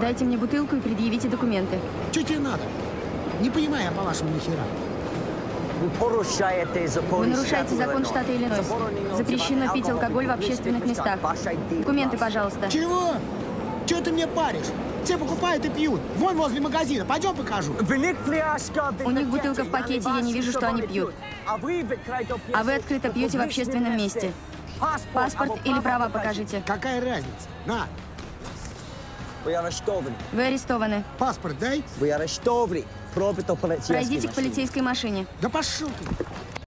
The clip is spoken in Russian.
Дайте мне бутылку и предъявите документы. Что тебе надо? Не понимаю я по-вашему ни хера. Вы нарушаете закон штата Иллинойс. Запрещено пить алкоголь в общественных местах. Документы, пожалуйста. Чего? Чего ты мне паришь? Все покупают и пьют. Вон возле магазина. Пойдем покажу. У них бутылка в пакете, я не вижу, что они пьют. А вы открыто пьете в общественном месте. Паспорт или права покажите. Какая разница? На, Вы арестованы. паспорт дай. Вы арестованы. Пробито полицейский Пройдите к полицейской машине. Да пошел ты.